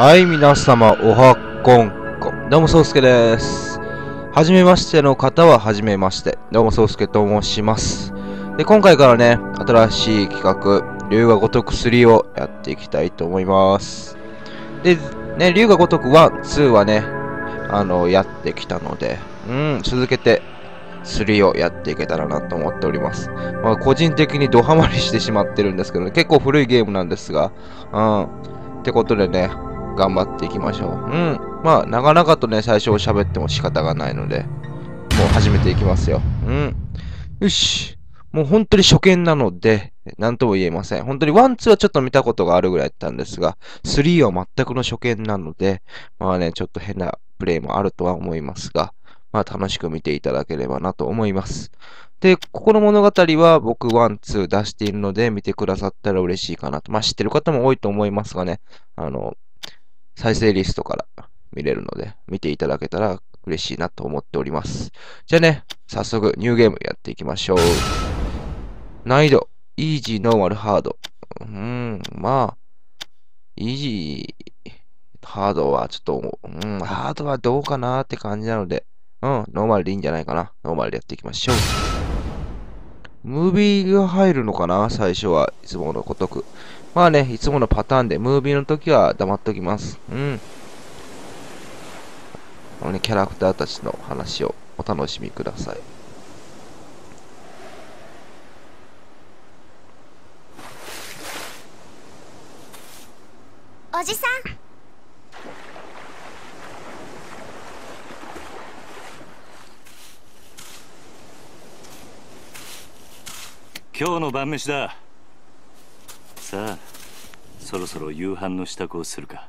はい、皆様、おはこんこ。どうも、そうすけです。はじめましての方は、はじめまして。どうも、そうすけと申します。で、今回からね、新しい企画、龍が如く3をやっていきたいと思います。で、ね、龍が如く1、2はね、あの、やってきたので、うん、続けて、3をやっていけたらなと思っております。まあ、個人的にドハマりしてしまってるんですけどね、結構古いゲームなんですが、うん。ってことでね、頑張っていきましょう。うん。まあ、なかなかとね、最初喋っても仕方がないので、もう始めていきますよ。うん。よし。もう本当に初見なので、なんとも言えません。本当に one、two はちょっと見たことがあるぐらいだったんですが、 three は全くの初見なので、まあね、ちょっと変なプレイもあるとは思いますが、まあ楽しく見ていただければなと思います。で、ここの物語は僕 one、two 出しているので、見てくださったら嬉しいかなと。まあ知ってる方も多いと思いますがね、あの、再生リストから見れるので、見ていただけたら嬉しいなと思っております。じゃあね、早速ニューゲームやっていきましょう。難易度、イージー、ノーマル、ハード。うーん、まあ、イージー、ハードはちょっと、うん、ハードはどうかなって感じなので、うん、ノーマルでいいんじゃないかな。ノーマルでやっていきましょう。ムービーが入るのかな？最初はいつものごとく。まあね、いつものパターンで、ムービーの時は黙っときます。うん。このね、キャラクターたちの話をお楽しみください。おじさん今日の晩飯だ。さあそろそろ夕飯の支度をするか。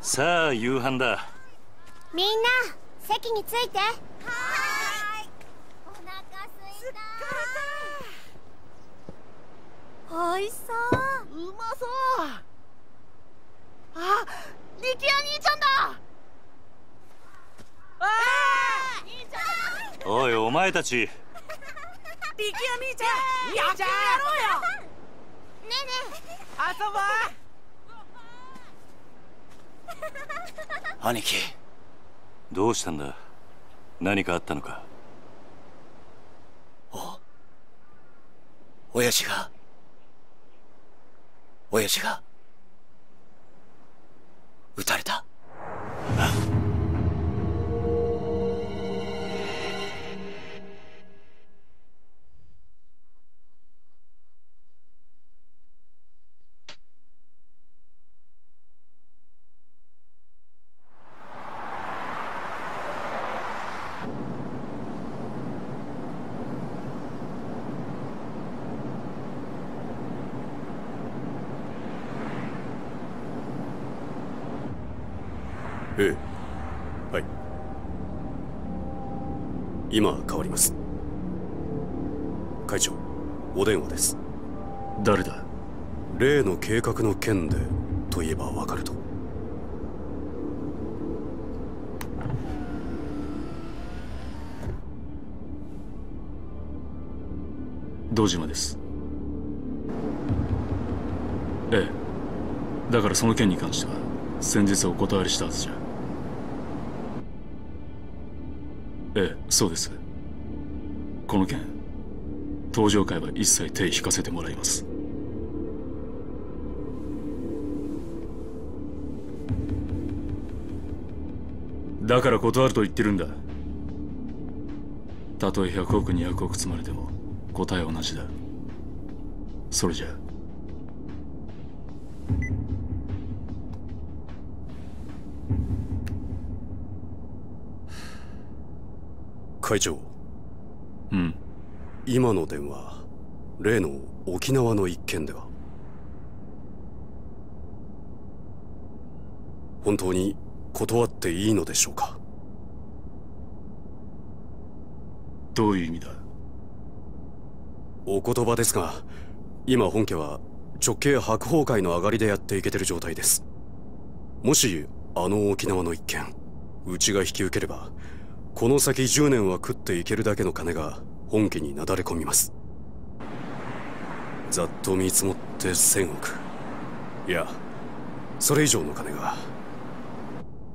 さあ夕飯だ。みんな席について。はーい。お腹すいた。おいしそう。うまそう。あ力也兄ちゃんだ。あー兄ちゃん。おいお前たち。力也兄ちゃんやってやろうよ。ねえね遊ぼう。兄貴どうしたんだ？何かあったのか？親父が。親父が撃たれた。え今変わります。会長お電話です。誰だ？例の計画の件でといえばわかると。堂島です。ええ。だからその件に関しては先日お断りしたはずじゃええそうです。この件登場会は一切手引かせてもらいます。だから断ると言ってるんだ。たとえ100億200億積まれても答えは同じだ。それじゃあ会長。うん。今の電話例の沖縄の一件では。本当に断っていいのでしょうか？どういう意味だ？お言葉ですが今本家は直系白鵬会の上がりでやっていけてる状態です。もしあの沖縄の一件うちが引き受ければこの先10年は食っていけるだけの金が本家になだれ込みます。ざっと見積もって1000億。いやそれ以上の金が。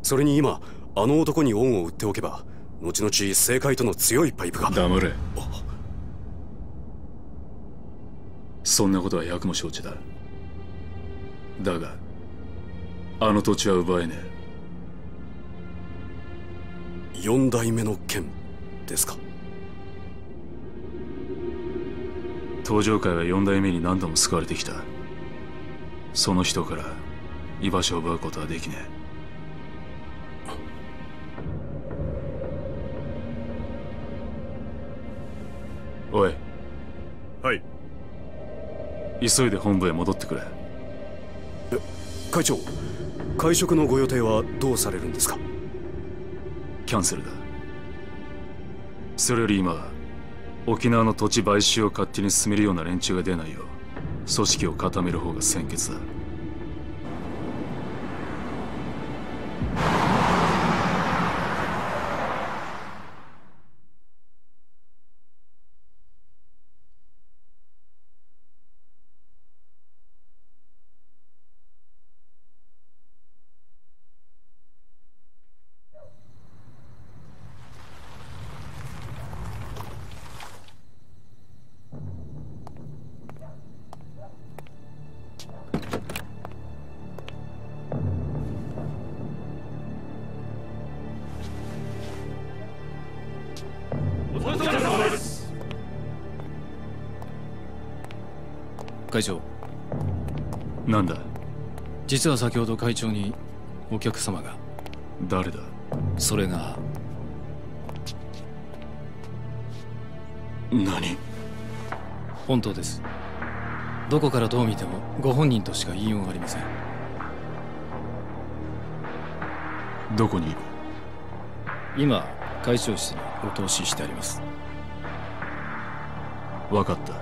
それに今あの男に恩を売っておけば後々政界との強いパイプが。黙れ。そんなことは役も承知だ。だがあの土地は奪えねえ。四代目の剣ですか？登場界は四代目に何度も救われてきた。その人から居場所を奪うことはできねえ。おい。はい。急いで本部へ戻ってくれ。会長会食のご予定はどうされるんですか？キャンセルだ。それより今沖縄の土地買収を勝手に進めるような連中が出ないよう組織を固める方が先決だ。会長。なんだ？実は先ほど会長にお客様が。誰だ？それが。何？本当です。どこからどう見てもご本人としか言いようがありません。どこにいる今会長室にお通ししてあります。分かった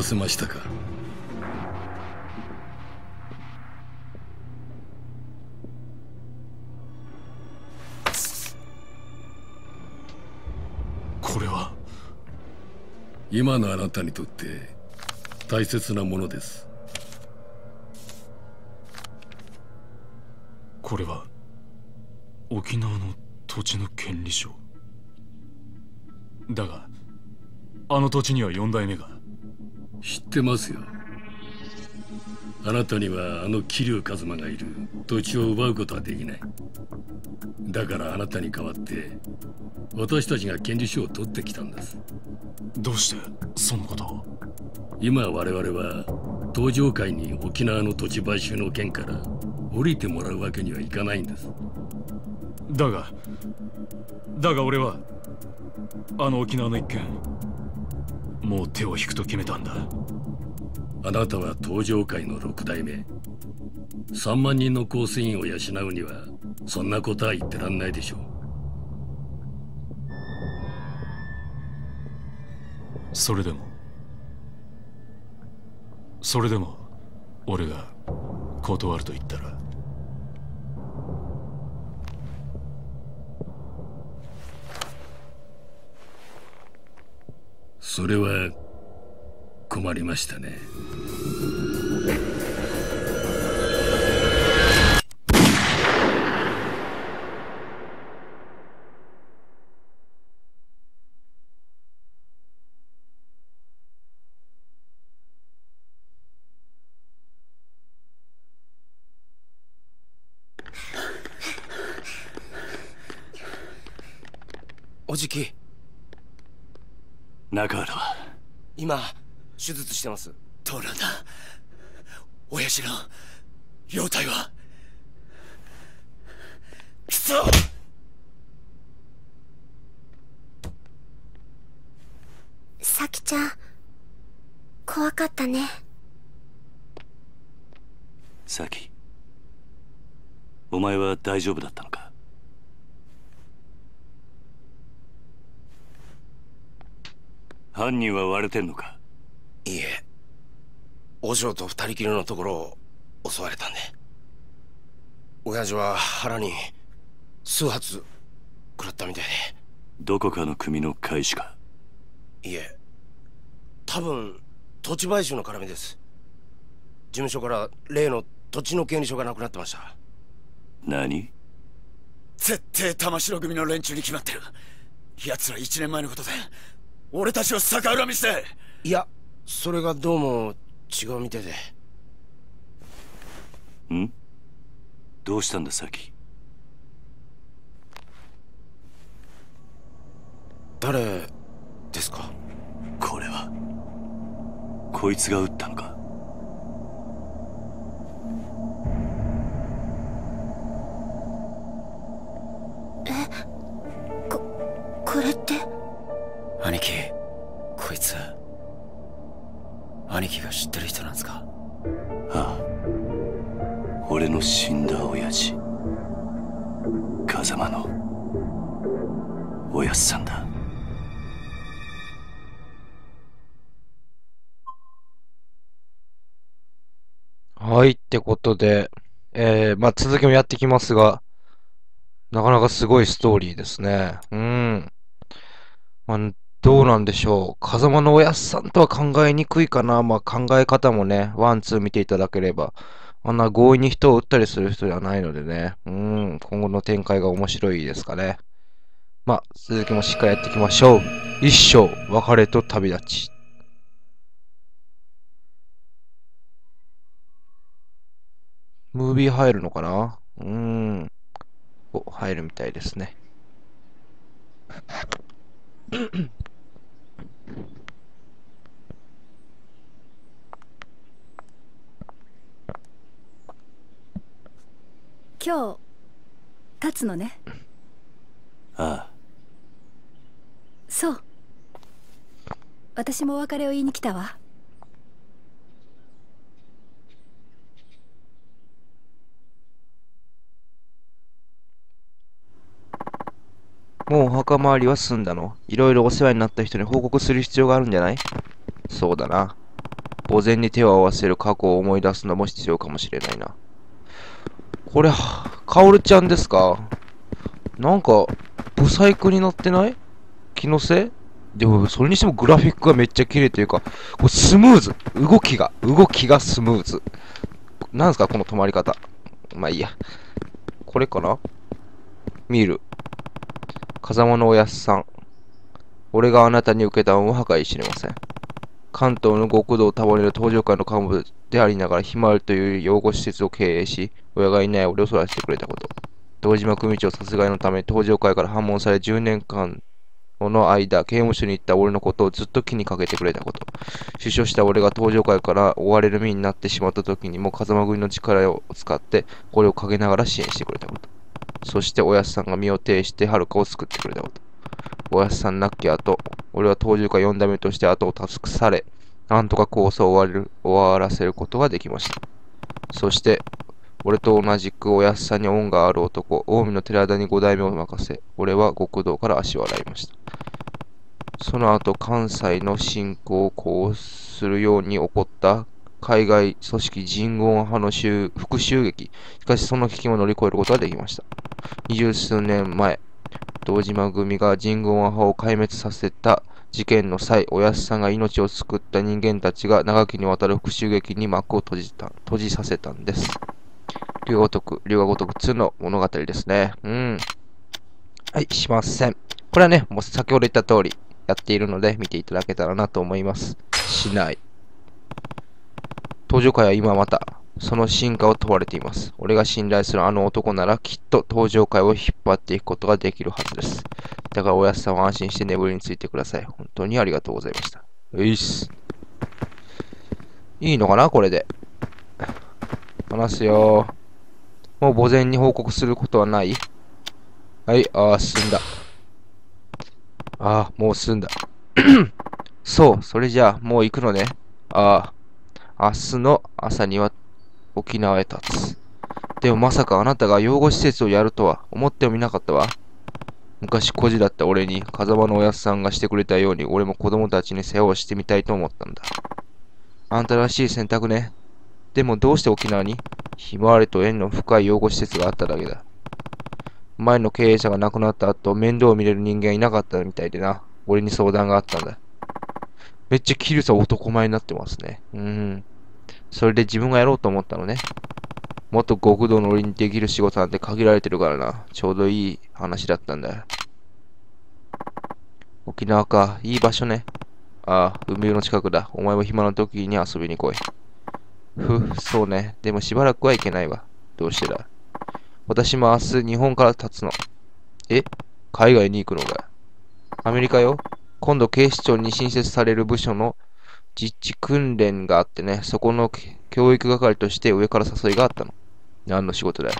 かせましたか？これは？今のあなたにとって大切なものです。これは沖縄の土地の権利書。だがあの土地には四代目が知ってますよ。あなたにはあの桐生一馬がいる。土地を奪うことはできない。だからあなたに代わって私たちが権利書を取ってきたんです。どうしてそのことを？今我々は東上会に沖縄の土地買収の件から降りてもらうわけにはいかないんですだがだが俺はあの沖縄の一件もう手を引くと決めたんだ。あなたは東上会の六代目。3万人の構成員を養うにはそんなことは言ってらんないでしょう。それでもそれでも俺が断ると言ったらそれは困りましたね。おじき中原は？今手術してます。どうなんだ。親父の容体は？くそさきちゃん怖かったね。サキお前は大丈夫だったのか犯人は割れてんのか？いいえ。お嬢と二人きりのところを襲われたんで。親父は腹に数発食らったみたいで。どこかの組の会士か？いえ。多分土地買収の絡みです。事務所から例の土地の権利書がなくなってました。何？絶対玉城組の連中に決まってる。奴ら一年前のことで俺たちを逆恨みして。いやそれがどうも違うみたいで。ん？どうしたんだサキ？誰ですか？これは。こいつが撃ったのか？ってことで、えー、まあ続きもやってきますが、なかなかすごいストーリーですね。うん。まあ、どうなんでしょう。風間のおやっさんとは考えにくいかな。まあ考え方もね、 one、two 見ていただければ、あんな強引に人を撃ったりする人ではないのでね。うん。今後の展開が面白いですかね。まあ、続きもしっかりやっていきましょう。一章、別れと旅立ち。ムービー入るのかな？うーん。お、入るみたいですね。今日立つのね。ああ。そう。私もお別れを言いに来たわもうお墓参りは済んだの？いろいろお世話になった人に報告する必要があるんじゃない？そうだな。墓前に手を合わせる過去を思い出すのも必要かもしれないな。これ、カオルちゃんですか？なんか、ブサイクになってない？気のせい？でも、それにしてもグラフィックがめっちゃ綺麗というか、これスムーズ。動きが、動きがスムーズ。なんすかこの止まり方。まあいいや。これかな？見る。風間のおやっさん。俺があなたに受けた恩は計り知れません。関東の極道タバネの登場会の幹部でありながら、ひまわりという養護施設を経営し、親がいない俺を育ててくれたこと。堂島組長殺害のため登場会から反問され10年間の間、刑務所に行った俺のことをずっと気にかけてくれたこと。出所した俺が登場会から追われる身になってしまった時にも風間組の力を使って、これを陰ながら支援してくれたこと。そしておやすさんが身を挺してはるかを救ってくれたこと。おやすさんなき後、俺は登場会4代目として後を託され、なんとか構想を終わる終わらせることができました。そして、俺と同じくおやすさんに恩がある男、近江の寺田に5代目を任せ、俺は極道から足を洗いました。その後、関西の侵攻をこうするように起こった海外組織人言派の復讐劇。しかしその危機も乗り越えることができました。二十数年前、堂島組が人言派を壊滅させた事件の際、おやすさんが命を救った人間たちが長きにわたる復讐劇に幕を閉じた、閉じさせたんです。龍が如く、龍が如く2の物語ですね。うん。はい、しません。これはね、もう先ほど言った通りやっているので見ていただけたらなと思います。しない。登場会は今また、その進化を問われています。俺が信頼するあの男ならきっと登場会を引っ張っていくことができるはずです。だからおやすさんは安心して眠りについてください。本当にありがとうございました。ういっす。いいのかなこれで。話すよ。もう午前に報告することはない？はい、ああ、済んだ。ああ、もう済んだ。そう、それじゃあ、もう行くのね。ああ、明日の朝には沖縄へ立つ。でもまさかあなたが養護施設をやるとは思ってもみなかったわ。昔孤児だった俺に風間のおやすさんがしてくれたように俺も子供たちに世話をしてみたいと思ったんだ。あんたらしい選択ね。でもどうして沖縄に？ひまわりと縁の深い養護施設があっただけだ。前の経営者が亡くなった後、面倒を見れる人間いなかったみたいでな。俺に相談があったんだ。めっちゃキルさ男前になってますね。うん。それで自分がやろうと思ったのね。もっと極道の俺にできる仕事なんて限られてるからな。ちょうどいい話だったんだ。沖縄か。いい場所ね。ああ、海の近くだ。お前も暇な時に遊びに来い。ふ、そうね。でもしばらくはいけないわ。どうしてだ私も明日日本から立つの。え？海外に行くのかアメリカよ。今度警視庁に新設される部署の実地訓練があってね、そこの教育係として上から誘いがあったの。何の仕事だよ。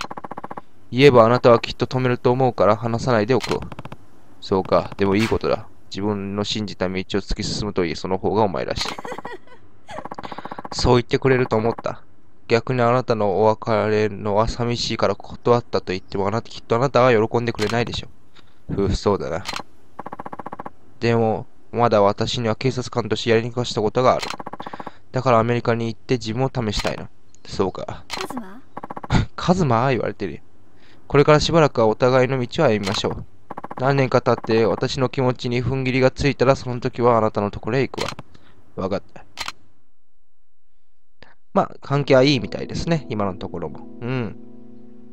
言えばあなたはきっと止めると思うから話さないでおく。そうか、でもいいことだ。自分の信じた道を突き進むといい、その方がお前らしい。そう言ってくれると思った。逆にあなたのお別れのは寂しいから断ったと言ってもあなた、きっとあなたは喜んでくれないでしょ。夫婦そうだな。でも、まだ私には警察官としてやりにかしたことがある。だからアメリカに行って自分を試したいの。そうか。カズマ？カズマ？言われてるよ。これからしばらくはお互いの道を歩みましょう。何年か経って私の気持ちに踏ん切りがついたらその時はあなたのところへ行くわ。わかった。まあ、関係はいいみたいですね。今のところも。うん。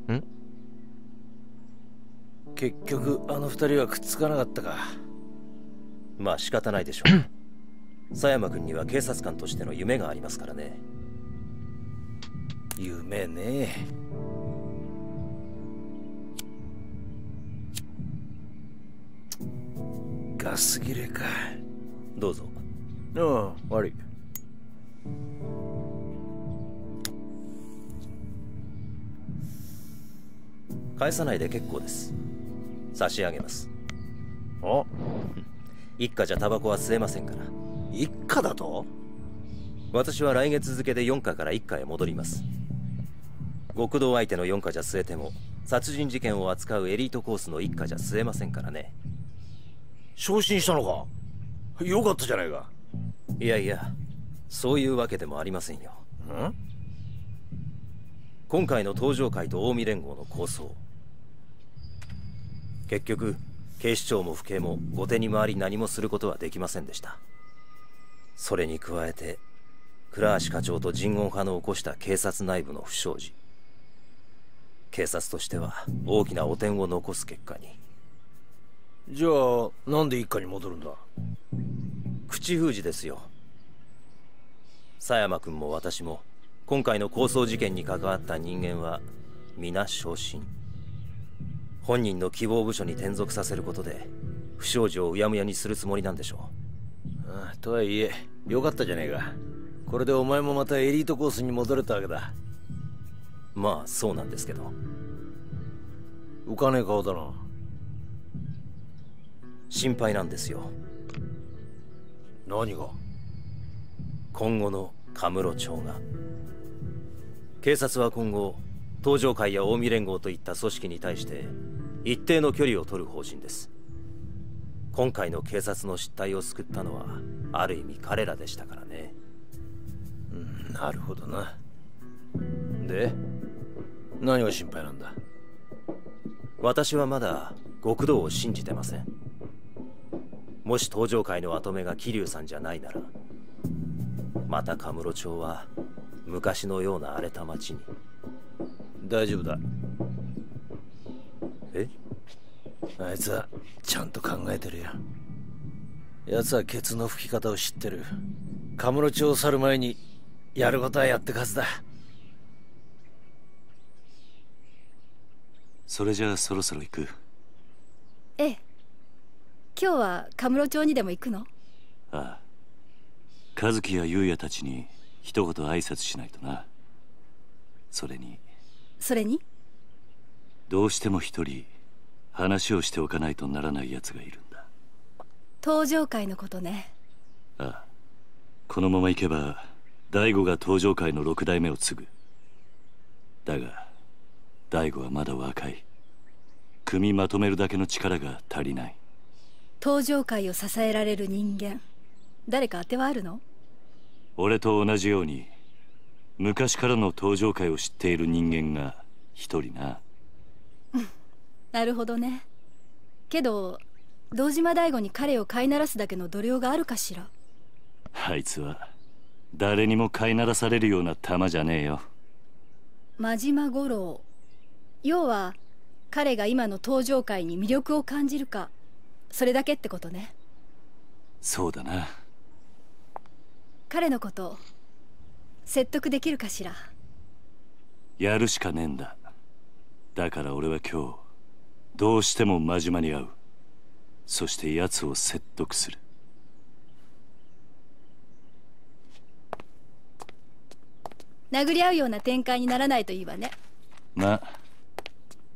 ん？結局、あの二人はくっつかなかったか。まあ仕方ないでしょう。佐山君には警察官としての夢がありますからね。夢ね。ガス切れか。どうぞ。ああ悪い。返さないで結構です。差し上げます。あ？一家じゃタバコは吸えませんから。一家だと？私は来月付で4課から一課へ戻ります。極道相手の4課じゃ据えても殺人事件を扱うエリートコースの一課じゃ据えませんからね。昇進したのか？よかったじゃないか。いやいやそういうわけでもありませんよ。ん？今回の登場会と近江連合の構想。結局警視庁も府警も後手に回り何もすることはできませんでした。それに加えて倉橋課長と人言派の起こした警察内部の不祥事。警察としては大きな汚点を残す結果に。じゃあなんで一家に戻るんだ？口封じですよ。佐山君も私も今回の抗争事件に関わった人間は皆昇進本人の希望部署に転属させることで不祥事をうやむやにするつもりなんでしょう。ああとはいえよかったじゃねえか。これでお前もまたエリートコースに戻れたわけだ。まあそうなんですけど。浮かねえ顔だな心配なんですよ。何が？今後のカムロ町が。警察は今後東上会や近江連合といった組織に対して一定の距離を取る方針です。今回の警察の失態を救ったのはある意味彼らでしたからね。うんなるほどな。で？何が心配なんだ？私はまだ極道を信じてません。もし登場界の跡目が桐生さんじゃないならまたカムロ町は昔のような荒れた町に。大丈夫だあいつはちゃんと考えてるよ。奴はケツの吹き方を知ってる。カムロ町を去る前にやることはやってかずだ。それじゃあそろそろ行く？ええ。今日はカムロ町にでも行くの？ああ。和樹や優也たちに一言挨拶しないとな。それに。それに？どうしても一人話をしておかないとならない奴がいるんだ。登場会のことね。ああ。このまま行けば大悟が登場会の六代目を継ぐ。だが大悟はまだ若い。組みまとめるだけの力が足りない。登場会を支えられる人間誰か当てはあるの？俺と同じように昔からの登場会を知っている人間が一人ななるほどね。けど堂島大吾に彼を飼いならすだけの度量があるかしら？あいつは誰にも飼いならされるような玉じゃねえよ。真島五郎。要は彼が今の登場会に魅力を感じるかそれだけってことね。そうだな。彼のこと説得できるかしら？やるしかねえんだ。だから俺は今日どうしても真島に会う。そして奴を説得する。殴り合うような展開にならないといいわね。まあ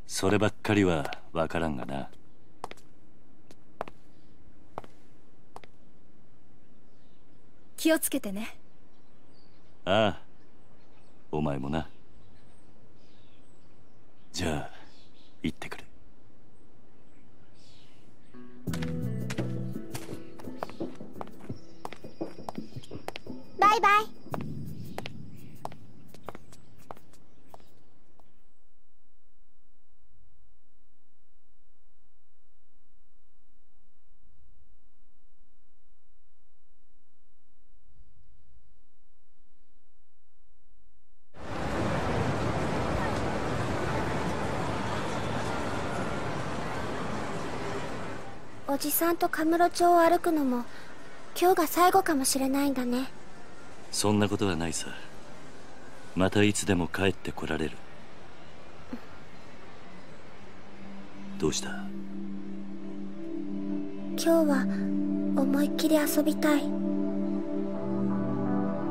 そればっかりは分からんがな。気をつけてね。ああお前もな。じゃあ行ってくるバイバイ。おじさんとカムロ町を歩くのも今日が最後かもしれないんだね。そんなことはないさ。またいつでも帰ってこられる。どうした？今日は思いっきり遊びたい。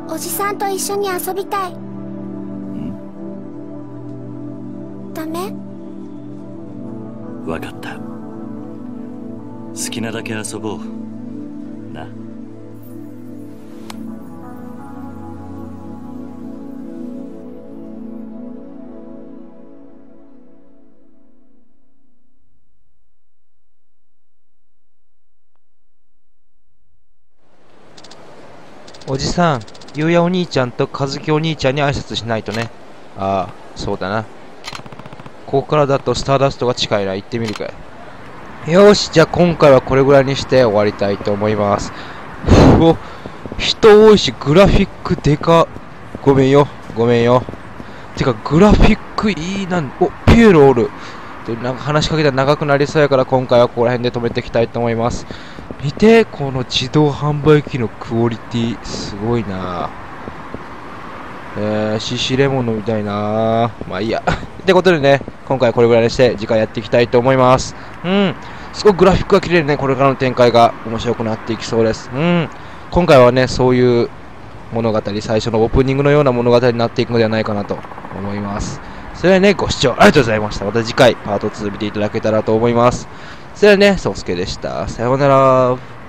おじさんと一緒に遊びたい。ダメ？分かった。好きなだけ遊ぼう。なおじさん、ゆうやお兄ちゃんと和樹お兄ちゃんに挨拶しないとね。ああ、そうだな。ここからだとスターダストが近いな。行ってみるかい。よし、じゃあ今回はこれぐらいにして終わりたいと思います。ふお、人多いし、グラフィックでか。ごめんよ、ごめんよ。てか、グラフィックいいなん。お、ピエールおる。でなんか話しかけたら長くなりそうやから今回はここら辺で止めていきたいと思います。見て、この自動販売機のクオリティ、すごいなえー、シシレモン飲みたいなまあいいや。ってことでね、今回これぐらいにして次回やっていきたいと思います。うん。すごくグラフィックが綺麗でね、これからの展開が面白くなっていきそうです。うん。今回はね、そういう物語、最初のオープニングのような物語になっていくのではないかなと思います。それではね、ご視聴ありがとうございました。また次回、パート2見ていただけたらと思います。それではね、ソウスケでした。さようなら。